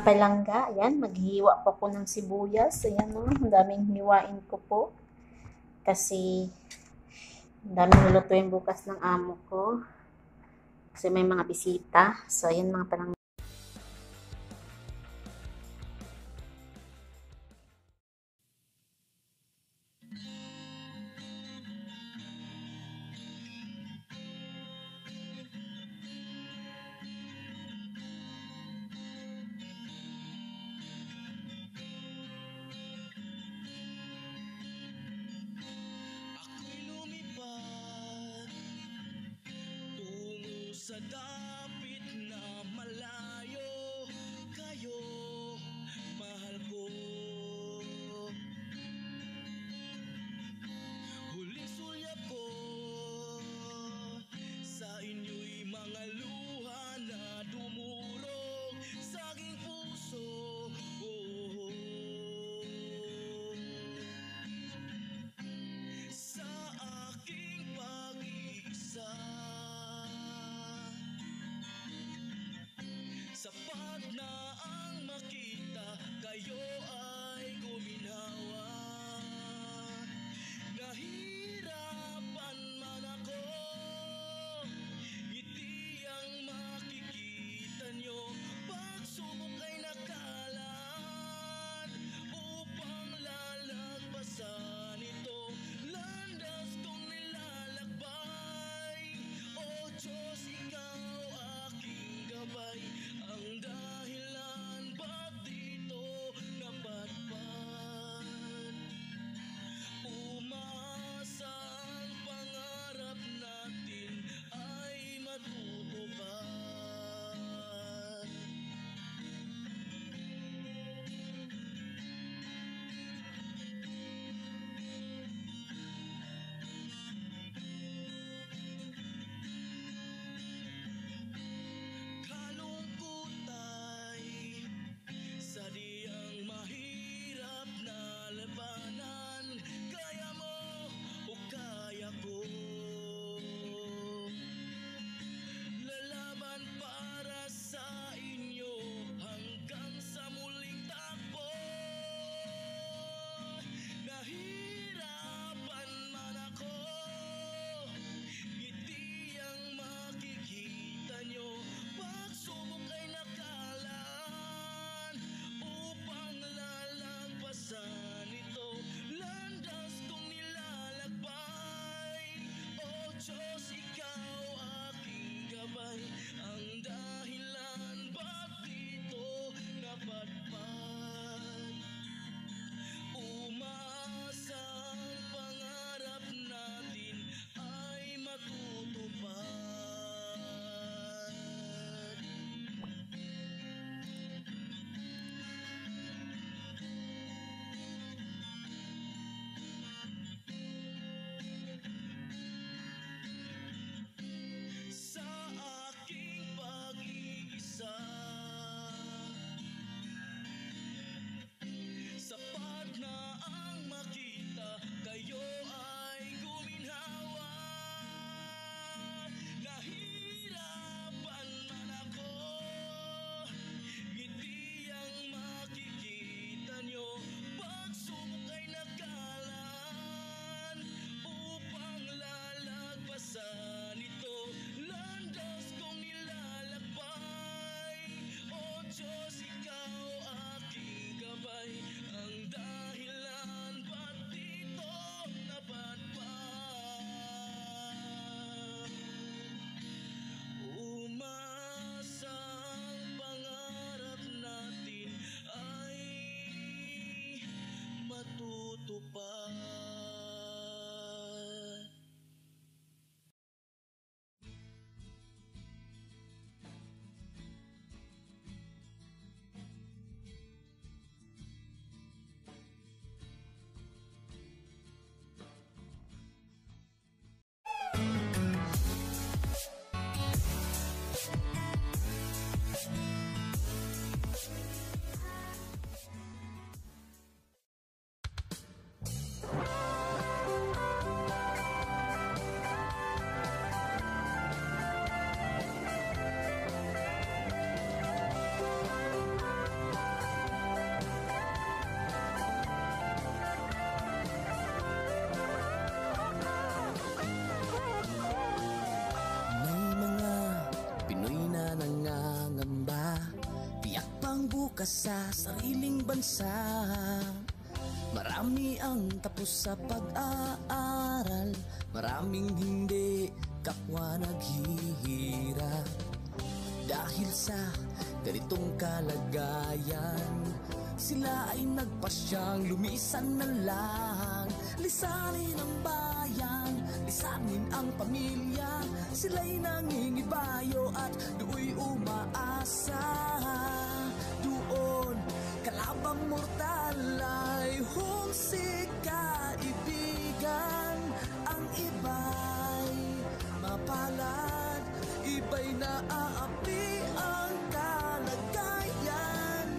mga palangga, ayan, maghiwa po ako ng sibuyas. Ayan, no? ang daming hiwain ko po. Kasi, ang daming lutuin bukas ng amo ko. Kasi may mga bisita. So, ayan mga palangga. A dog. Bansa. Marami ang tapos sa pag-aaral Maraming hindi kapwa naghihirap Dahil sa ganitong kalagayan Sila ay nagpasyang lumisan na lang. Lisanin ang bayan, lisanin ang pamilya. Sila'y nangingibayo at do'y umaasa kalabang mortal ay humsik kaibigan Ang iba'y mapalad, iba'y naaapi ang kalagayan.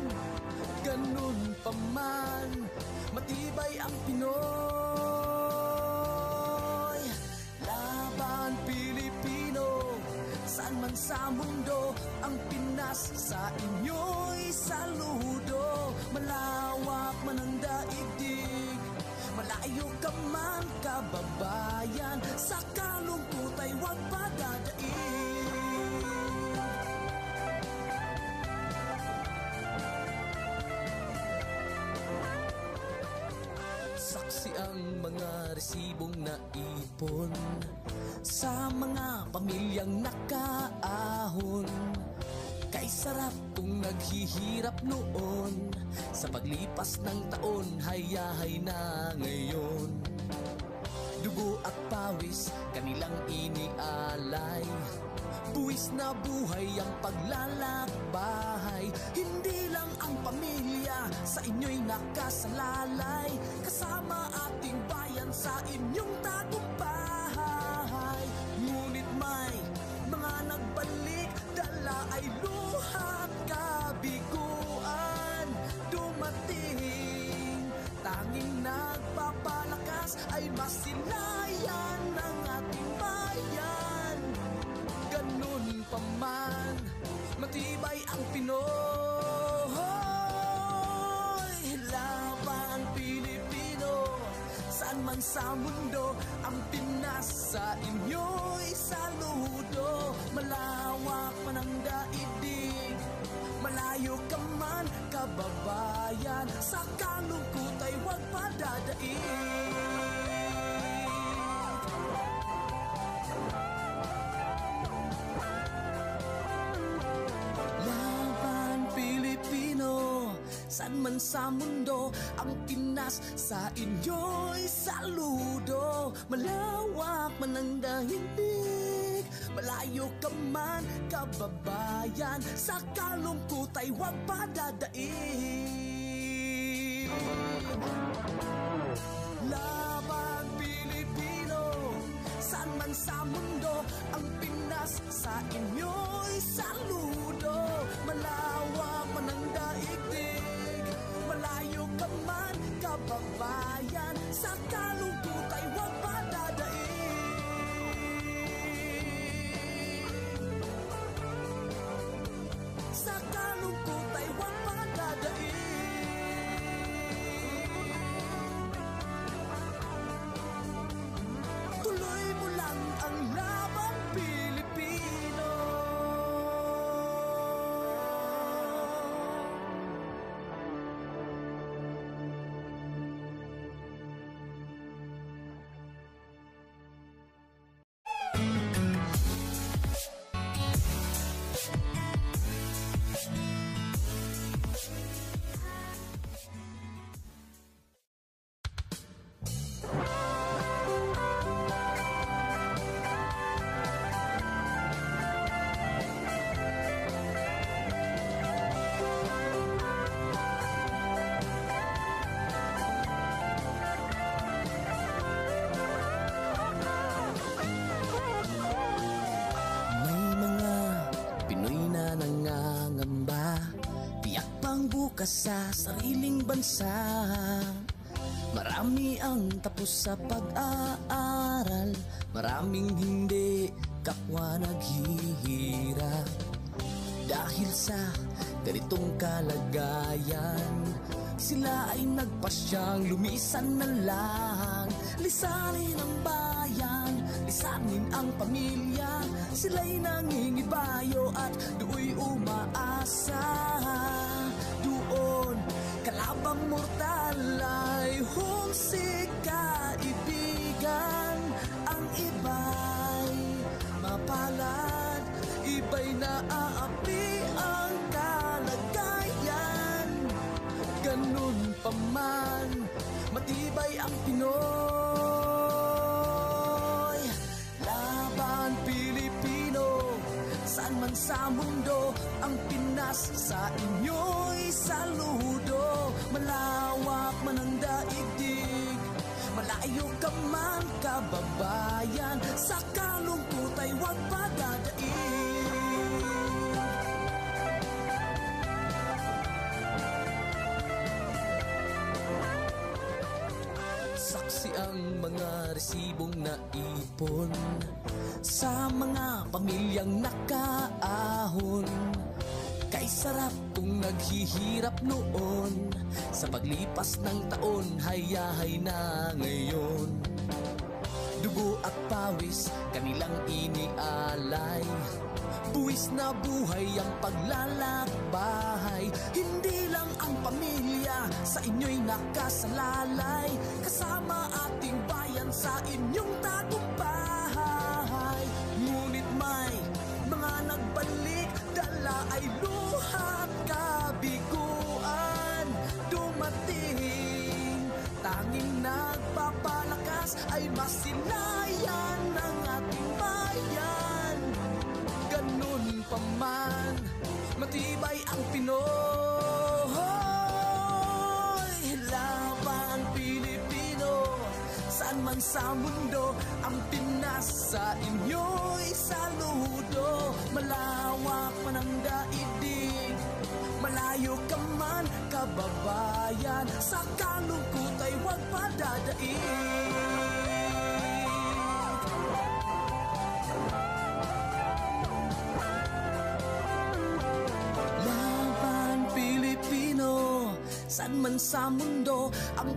Ganun pa man, matibay ang Pinoy saan man sa mundo Ang Pinas sa inyo'y saludo. Malawak man ang daigdig Malayo ka man kababayan. Sa kalungkot ay huwag padadaig Saksi ang mga resibong naipon Sa mga pamilyang nakaahon. Kay sarap kung naghihirap noon Sa paglipas ng taon hayahay na ngayon. Dugo at pawis kanilang inialay. Buwis na buhay ang paglalakbahay Hindi lang ang pamilya sa inyo'y nakasalalay. Kasama ating bayan sa inyong tagumpay Ngunit may mga nagbalik. Dala ay luhat kabiguan. Dumating Tanging nagpapalakas ay masilayan man sa mundo Ang Pinas sa inyo'y saludo. Malawak man ang daigdig Malayo ka man, kababayan. Sa kalungkot ay huwag padadaig man sa mundo Ang Pinas sa inyo'y saludo. Malawak man ang dahilig Malayo ka man kababayan Sa kalungkot ay huwag padadaig kababayan bukas sa sariling bansa. Marami ang tapos sa pag-aaral. Maraming hindi kapwa naghihirap Dahil sa ganitong kalagayan Sila ay nagpasyang lumisan na lang. Lisanin ang bayan, lisanin ang pamilya. Sila'y nangingibayo at do'y umaasa Kalabang mortal ay humsik kaibigan Ang iba'y mapalad Iba'y naaapi ang kalagayan. Ganun pa matibay ang Pinoy. Laban Pilipino, saan man sa mundo Ang Pinas sa inyo'y saludo Malawak man ang daigdig Malayo ka man kababayan. Sa kalungkot ay huwag padadaig Saksi ang mga resibong naipon Sa mga pamilyang nakaahon. Kay sarap kung naghihirap noon Sa paglipas ng taon hayahay na ngayon. Dugo at pawis kanilang inialay. Buwis na buhay ang paglalakbahay Hindi lang ang pamilya sa inyo'y nakasalalay. Kasama ating bayan sa inyong tagumpay. Ngunit may mga nagbalik Dala ay luhat sa mundo Ang Pinas sa inyo'y saludo. Malawak man ang daigdig Malayo ka man, kababayan Sa kalungkot ay huwag padadaig. Laban Pilipino San man sa mundo Ang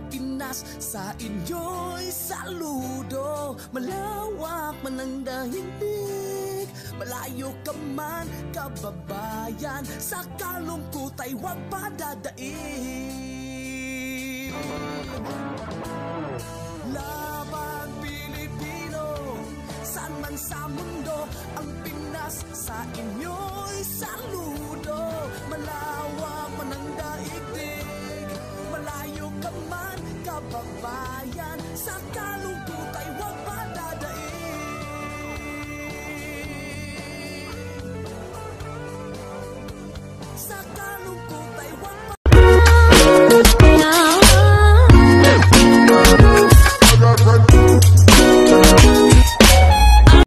Pinas sa inyo'y saludo Malawak man ang dahilig Malayo ka man kababayan Sa kalungkot ay huwag padadaig. Laban Pilipino Saan man sa mundo Ang Pinas sa inyo'y saludo